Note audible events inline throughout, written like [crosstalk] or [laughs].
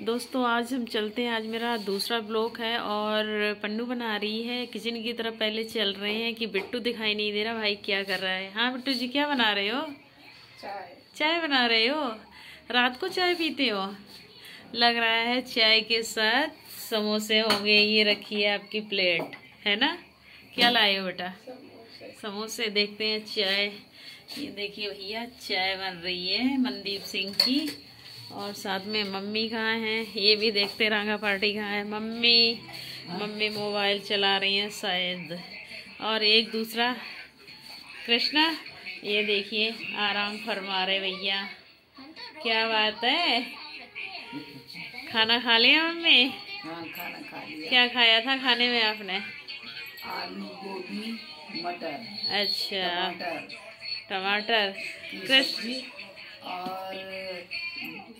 दोस्तों आज हम चलते हैं। आज मेरा दूसरा ब्लॉक है और पन्नू बना रही है। किचन की तरफ़ पहले चल रहे हैं कि बिट्टू दिखाई नहीं दे रहा। भाई क्या कर रहा है? हाँ बिट्टू जी क्या बना रहे हो? चाय। चाय बना रहे हो? रात को चाय पीते हो? लग रहा है चाय के साथ समोसे होंगे। ये रखी है आपकी प्लेट है ना? क्या लाए हो बेटा? समोसे। देखते हैं चाय। ये देखिए भैया चाय बन रही है मनदीप सिंह की। और साथ में मम्मी कहाँ हैं? ये भी देखते रंगा पार्टी कहाँ है। मम्मी मम्मी मोबाइल चला रही हैं शायद। और एक दूसरा कृष्णा ये देखिए आराम फरमा रहे भैया। क्या बात है? खाना खा लिया मम्मी? हाँ खाना खा लिया। क्या खाया था खाने में आपने? आलू गोभी मटर। अच्छा। टमाटर। कृष्ण और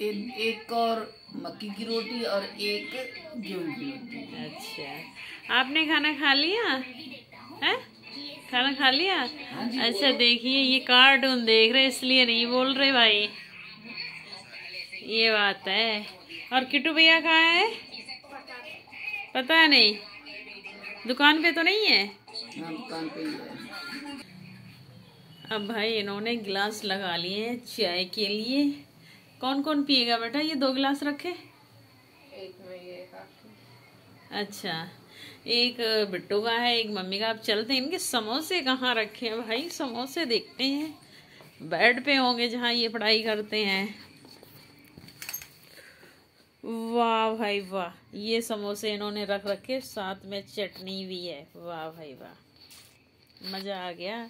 ए, एक और मक्की की रोटी और एक गेहूँ की रोटी। अच्छा। आपने खाना खा लिया? है? खाना खा लिया? हाँ अच्छा देखिए ये कार्टून देख रहे इसलिए नहीं बोल रहे भाई। ये बात है। और किटू भैया कहाँ है? पता नहीं। दुकान पे तो नहीं है? हाँ दुकान पे ही है। अब भाई इन्होंने गिलास लगा लिए चाय के लिए। कौन कौन पिएगा बेटा? ये दो गिलास रखे। एक में ये अच्छा एक बिट्टू का है एक मम्मी का। आप चलते हैं। इनके समोसे कहाँ रखे हैं भाई? समोसे देखते हैं। बेड पे होंगे जहाँ ये पढ़ाई करते हैं। वाह भाई वाह ये समोसे इन्होंने रख रखे। साथ में चटनी भी है। वाह भाई वाह मज़ा आ गया।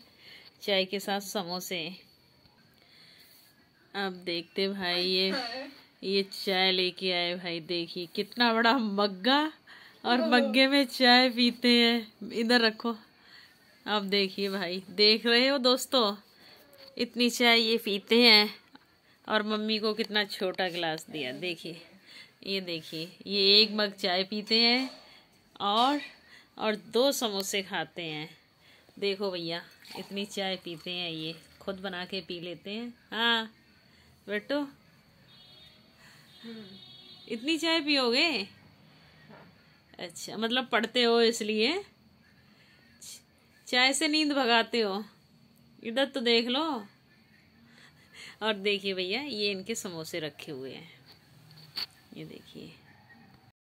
चाय के साथ समोसे। अब देखते भाई ये [laughs] ये चाय लेके आए भाई देखिए कितना बड़ा मग्गा और मग्गे में चाय पीते हैं। इधर रखो। अब देखिए भाई देख रहे हो दोस्तों? इतनी चाय ये पीते हैं और मम्मी को कितना छोटा गिलास दिया। देखिए ये देखिए ये एक मग चाय पीते हैं और और दो समोसे खाते हैं। देखो भैया इतनी चाय पीते हैं ये खुद बना के पी लेते हैं। हाँ बेटो। इतनी चाय पियोगे? अच्छा मतलब पढ़ते हो इसलिए? चाय से नींद भगाते हो। इधर तो देख लो। और देखिए भैया, ये इनके समोसे रखे हुए हैं। ये देखिए।